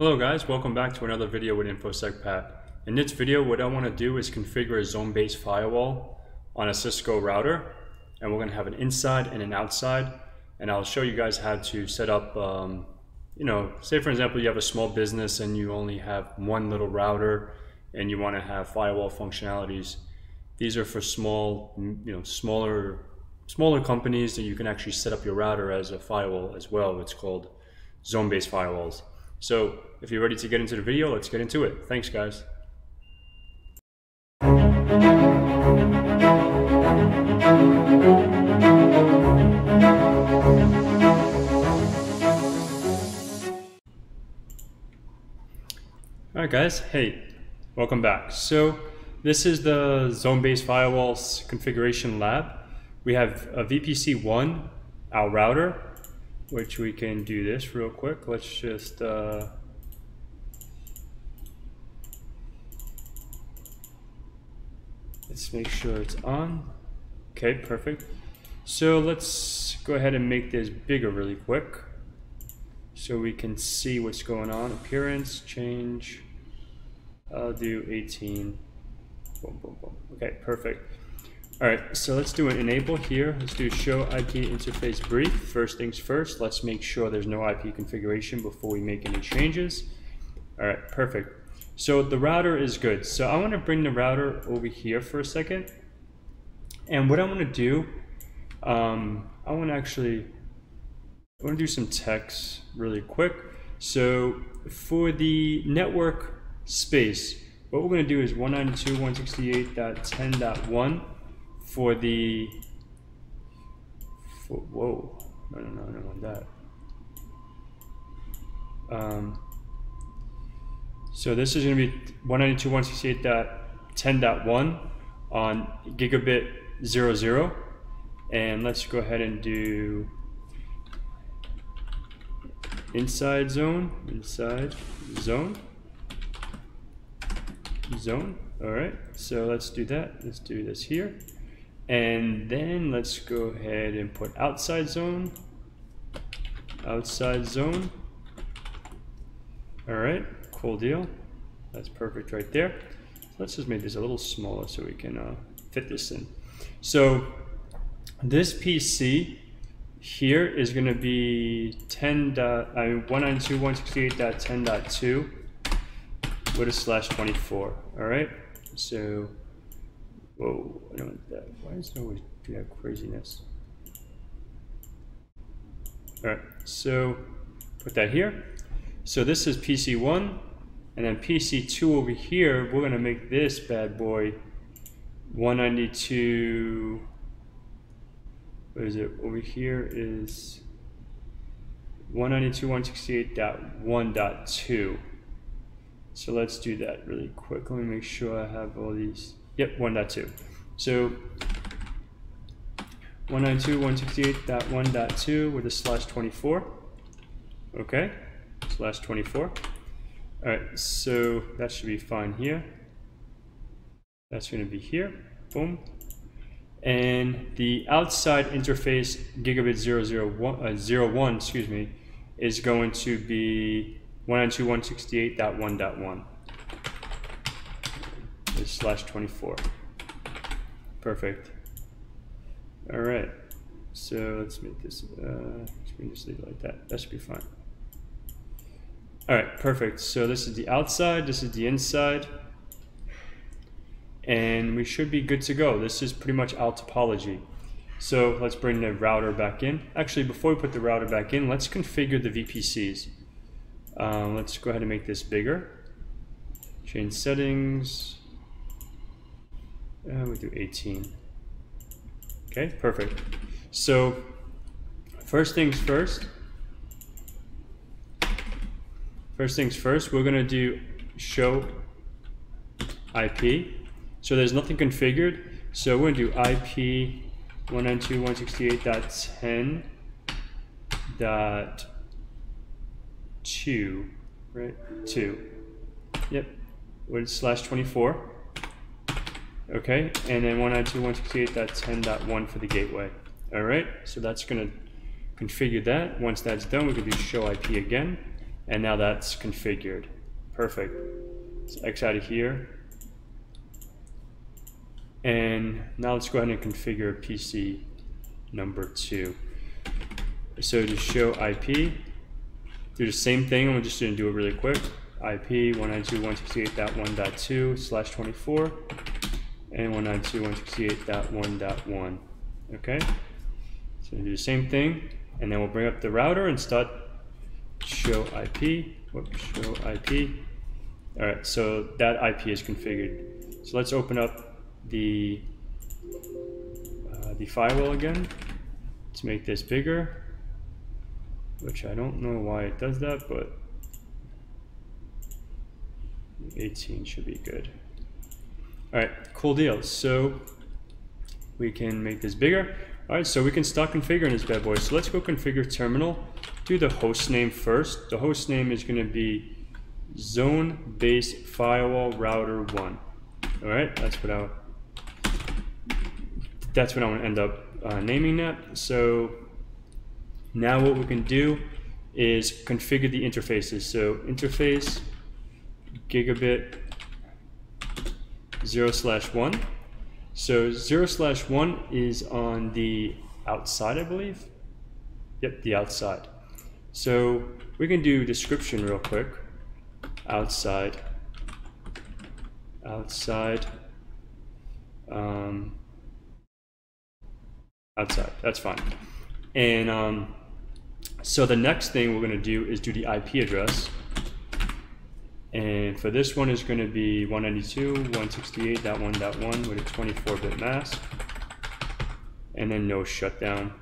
Hello guys, welcome back to another video with InfoSec Pat. In this video, what I want to do is configure a zone-based firewall on a Cisco router. And we're going to have an inside and an outside. And I'll show you guys how to set up, um, you know, say for example, you have a small business and you only have one little router and you want to have firewall functionalities. These are for small, you know, smaller, smaller companies that you can actually set up your router as a firewall as well. It's called zone-based firewalls. So if you're ready to get into the video, let's get into it. Thanks, guys. Alright guys, hey, welcome back. So this is the zone-based firewalls configuration lab. We have a VPC1, our router, which we can do this real quick. Let's just uh, let's make sure it's on. Okay, perfect. So let's go ahead and make this bigger really quick so we can see what's going on. Appearance, change. I'll do 18. Boom, boom, boom. Okay, perfect. All right, so let's do an enable here. Let's do show IP interface brief. First things first, let's make sure there's no IP configuration before we make any changes. All right, perfect. So the router is good. So I want to bring the router over here for a second. And what I want to do, um, I want to actually, I want to do some text really quick. So for the network space, what we're going to do is 192.168.10.1 for the for, whoa no no no I don't want that um, so this is going to be 192.168.10.1 on gigabit 00 and let's go ahead and do inside zone inside zone zone. All right so let's do that. Let's do this here. And then let's go ahead and put outside zone, outside zone. All right, cool deal. That's perfect right there. Let's just make this a little smaller so we can uh, fit this in. So this PC here is going to be 10. Dot, I mean 192.168.10.2 with a slash 24. All right, so Whoa, I don't want that. Why does it always do that craziness? All right, so put that here. So this is PC1, and then PC2 over here, we're gonna make this bad boy 192, what is it, over here is 192.168.1.2. So let's do that really quick. Let me make sure I have all these. Yep, 1.2. So 192.168.1.2 with a slash 24. Okay, slash 24. All right, so that should be fine here. That's going to be here. Boom. And the outside interface gigabit 001, uh, 01, excuse me, is going to be 192.168.1.1 slash 24. Perfect. All right. So let's make this, uh, let just leave it like that. That should be fine. All right, perfect. So this is the outside, this is the inside. And we should be good to go. This is pretty much our topology. So let's bring the router back in. Actually, before we put the router back in, let's configure the VPCs. Um, let's go ahead and make this bigger. Change settings. Uh, we do 18. Okay, perfect. So first things first. First things first, we're gonna do show IP. So there's nothing configured. So we're gonna do IP 192.168.10.2, right? Two. Yep. With slash 24. Okay, and then 192.168.10.1 for the gateway. All right, so that's gonna configure that. Once that's done, we can do show IP again. And now that's configured. Perfect. Let's X out of here. And now let's go ahead and configure PC number two. So to show IP, do the same thing. I'm just to do it really quick. IP 192.168.1.2 slash 24 and 192.168.1.1. Okay, so do the same thing, and then we'll bring up the router and start show IP. Whoops, show IP. All right, so that IP is configured. So let's open up the uh, the firewall again. Let's make this bigger, which I don't know why it does that, but 18 should be good. All right, cool deal. So we can make this bigger. All right, so we can start configuring this bad boy. So let's go configure terminal. Do the host name first. The host name is going to be zone base firewall router one. All right, that's what I that's what I want to end up uh, naming that. So now what we can do is configure the interfaces. So interface gigabit 0 slash 1. So 0 slash 1 is on the outside, I believe. Yep, the outside. So we can do description real quick. Outside. Outside. Um, outside, that's fine. And um, so the next thing we're going to do is do the IP address. And for this one is going to be 192.168.1.1 with a 24-bit mask. And then no shutdown.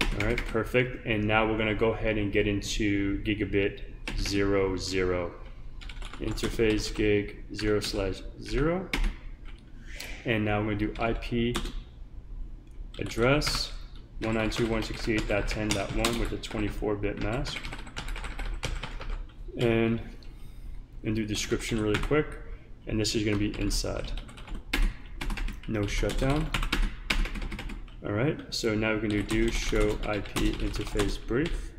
All right, perfect. And now we're going to go ahead and get into gigabit 00. zero. Interface gig 0 slash 0. And now we're going to do IP address 192.168.10.1 with a 24-bit mask and and do description really quick. And this is going to be inside. No shutdown. All right so now we're gonna do show IP interface brief.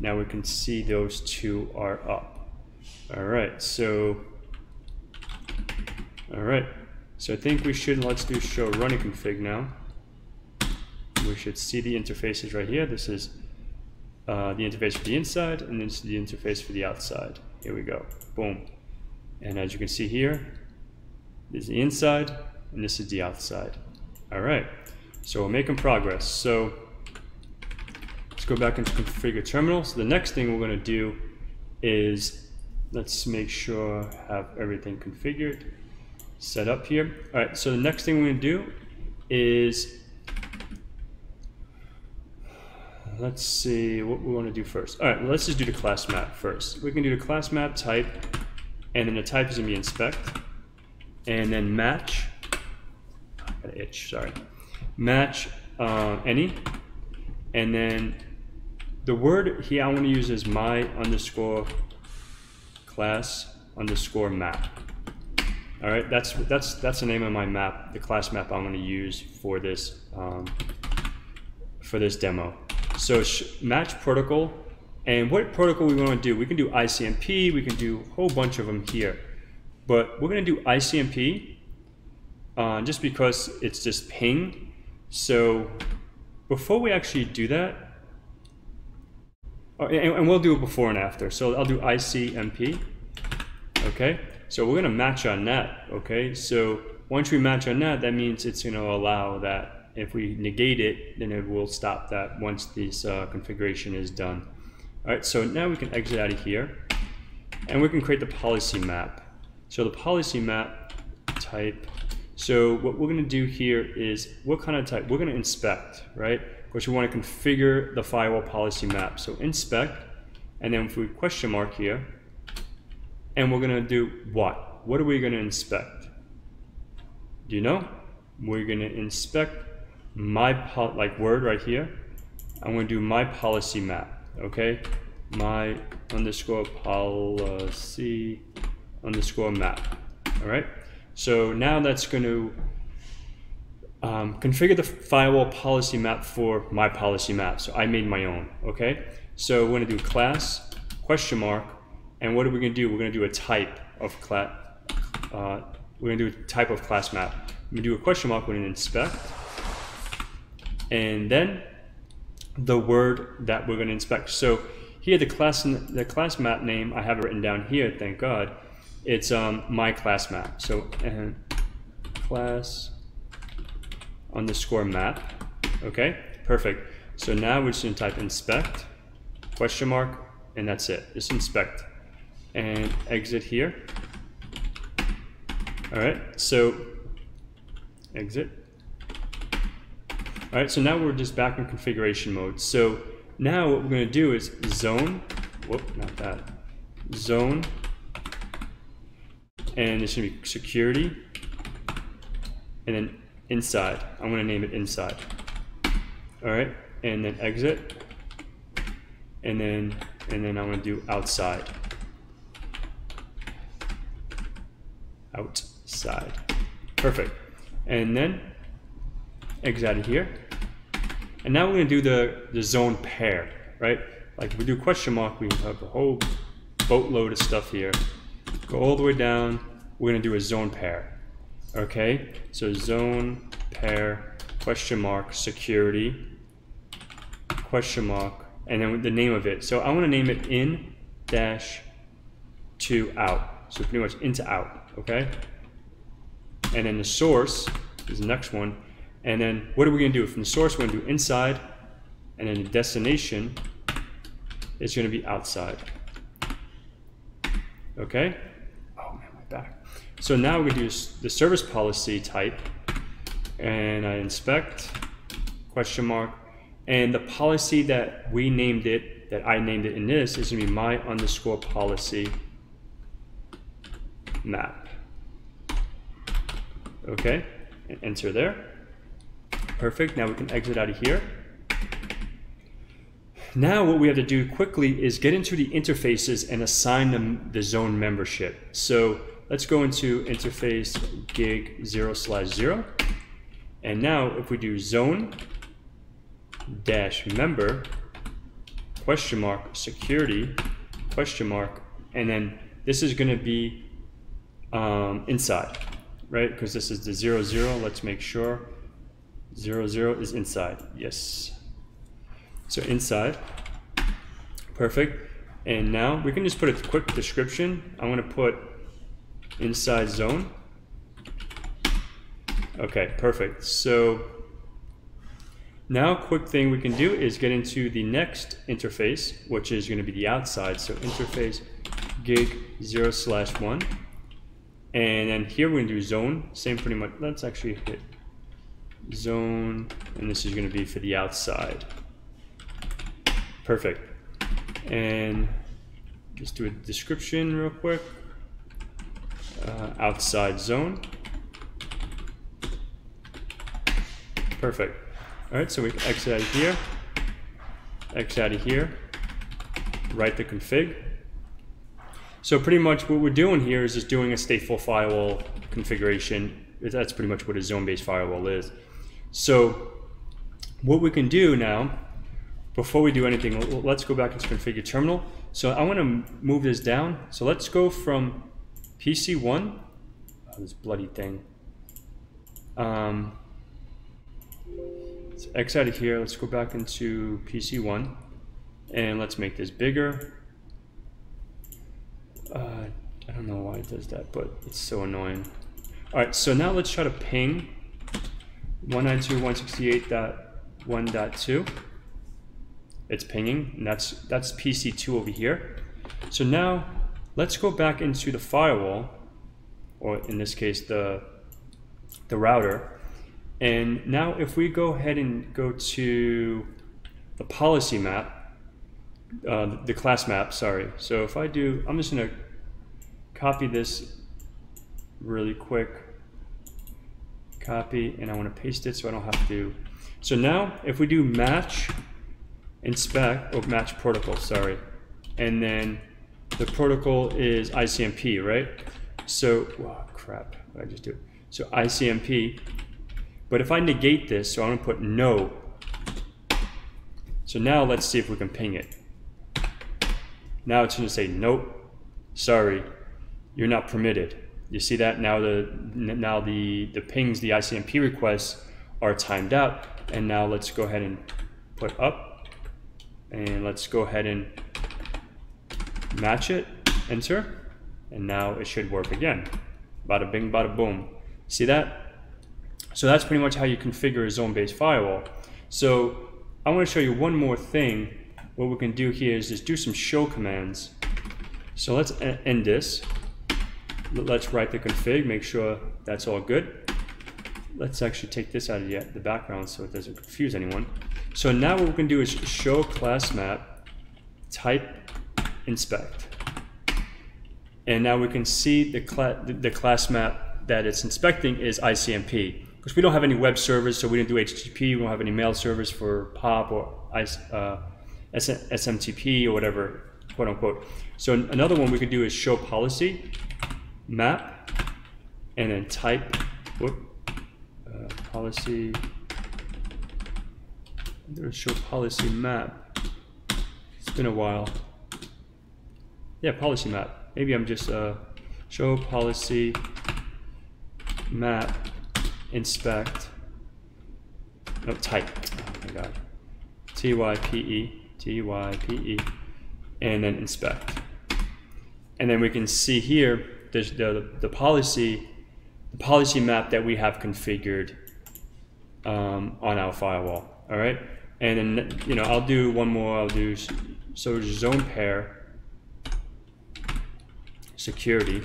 Now we can see those two are up. All right so all right. So I think we should let's do show running config now. We should see the interfaces right here. This is uh, the interface for the inside and is the interface for the outside. Here we go, boom. And as you can see here, this is the inside and this is the outside. All right, so we're making progress. So let's go back into configure terminal. So the next thing we're gonna do is, let's make sure I have everything configured, set up here. All right, so the next thing we're gonna do is let's see what we want to do first. All right, let's just do the class map first. We can do the class map type, and then the type is going to be inspect, and then match, I got an itch, sorry, match uh, any, and then the word here I want to use is my underscore class underscore map. All right, that's that's that's the name of my map, the class map I'm going to use for this um, for this demo. So match protocol, and what protocol we want to do, we can do ICMP, we can do a whole bunch of them here. But we're going to do ICMP uh, just because it's just ping. So before we actually do that, oh, and, and we'll do it before and after. So I'll do ICMP, okay? So we're gonna match on that, okay? So once we match on that, that means it's gonna allow that if we negate it, then it will stop that once this uh, configuration is done. All right, so now we can exit out of here and we can create the policy map. So the policy map type, so what we're gonna do here is what kind of type? We're gonna inspect, right? Because we wanna configure the firewall policy map. So inspect, and then if we question mark here, and we're gonna do what? What are we gonna inspect? Do you know? We're gonna inspect my like word right here. I'm going to do my policy map. Okay, my underscore policy underscore map. All right. So now that's going to um, configure the firewall policy map for my policy map. So I made my own, okay? So we're gonna do class, question mark, and what are we gonna do? We're gonna do a type of class, uh, we're gonna do a type of class map. Gonna do a question mark, we're gonna inspect, and then the word that we're gonna inspect. So here the class, the class map name, I have it written down here, thank God. It's um, my class map. So class underscore map. Okay, perfect. So now we're just gonna type inspect, question mark, and that's it. Just inspect and exit here. All right, so exit. All right, so now we're just back in configuration mode. So now what we're gonna do is zone, whoop, not that, zone, and it's gonna be security, and then inside. I'm gonna name it inside. All right, and then exit, and then and then I'm gonna do outside. Outside. Perfect. And then exit out of here. And now we're gonna do the, the zone pair, right? Like if we do question mark, we have a whole boatload of stuff here. Go all the way down, we're gonna do a zone pair. Okay, so zone pair question mark security question mark and then the name of it. So I want to name it in dash to out. So pretty much into out. Okay, and then the source is the next one. And then what are we going to do? From the source, we're going to do inside, and then the destination is going to be outside. Okay? Oh man, my back. So now we do the service policy type, and I inspect, question mark, and the policy that we named it, that I named it in this, is gonna be my underscore policy map. Okay, and enter there. Perfect, now we can exit out of here. Now what we have to do quickly is get into the interfaces and assign them the zone membership. So Let's go into interface gig 0 slash 0. And now if we do zone dash member question mark security question mark and then this is going to be um, inside right because this is the 0 0 let's make sure 0 0 is inside yes so inside perfect and now we can just put a quick description I'm to put inside zone. Okay, perfect. So now quick thing we can do is get into the next interface, which is going to be the outside. So interface gig 0 slash 1. And then here we're going to do zone, same pretty much. Let's actually hit zone, and this is going to be for the outside. Perfect. And just do a description real quick uh, outside zone. Perfect. All right, so we exit out of here, exit out of here, write the config. So pretty much what we're doing here is just doing a stateful firewall configuration. That's pretty much what a zone-based firewall is. So what we can do now, before we do anything, let's go back into configure terminal. So I want to move this down. So let's go from PC1, oh, this bloody thing. Um, let's X out of here. Let's go back into PC1 and let's make this bigger. Uh, I don't know why it does that, but it's so annoying. All right, so now let's try to ping 192.168.1.2. It's pinging, and that's that's PC2 over here. So now Let's go back into the firewall, or in this case, the, the router. And now if we go ahead and go to the policy map, uh, the class map, sorry. So if I do, I'm just gonna copy this really quick. Copy, and I wanna paste it so I don't have to. So now if we do match, inspect, or match protocol, sorry. And then the protocol is ICMP, right? So, oh crap, I just do? So ICMP, But if I negate this, so I'm gonna put no. So now let's see if we can ping it. Now it's gonna say, nope, sorry, you're not permitted. You see that now the now the the pings, the ICMP requests are timed out. And now let's go ahead and put up, and let's go ahead and match it, enter, and now it should work again. Bada bing, bada boom. See that? So that's pretty much how you configure a zone-based firewall. So I want to show you one more thing. What we can do here is just do some show commands. So let's end this. Let's write the config, make sure that's all good. Let's actually take this out of the, the background so it doesn't confuse anyone. So now what we can do is show class map, type inspect. And now we can see the, cla the class map that it's inspecting is ICMP. Because we don't have any web servers, so we didn't do HTTP, we don't have any mail servers for POP or uh, SMTP or whatever, quote unquote. So another one we could do is show policy, map, and then type, whoop, uh, policy, there's show policy map. It's been a while. Yeah, policy map. Maybe I'm just uh, show policy map inspect no type oh my god type type and then inspect and then we can see here there's the, the policy the policy map that we have configured um, on our firewall all right and then you know I'll do one more I'll do so zone pair security.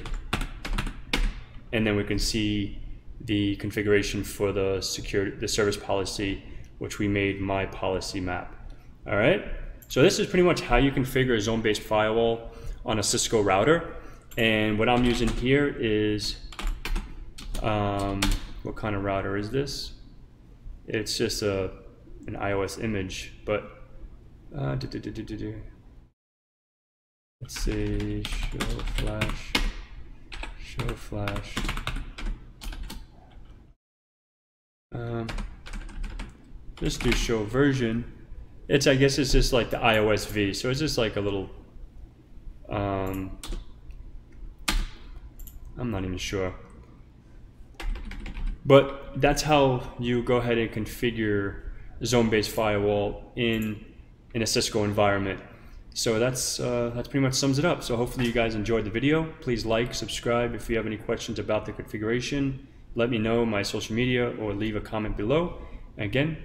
And then we can see the configuration for the security, the service policy, which we made my policy map. All right. So this is pretty much how you configure a zone-based firewall on a Cisco router. And what I'm using here is, um, what kind of router is this? It's just a an IOS image, but uh, Let's see, show flash, show flash. Um, just do show version. It's, I guess it's just like the IOSv. So it's just like a little, um, I'm not even sure. But that's how you go ahead and configure zone-based firewall in, in a Cisco environment. So that's, uh, that's pretty much sums it up. So hopefully you guys enjoyed the video. Please like, subscribe. If you have any questions about the configuration, let me know my social media or leave a comment below. Again,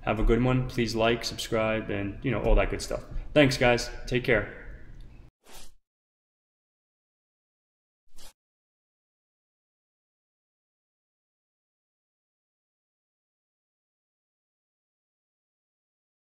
have a good one. Please like, subscribe, and you know all that good stuff. Thanks, guys. Take care.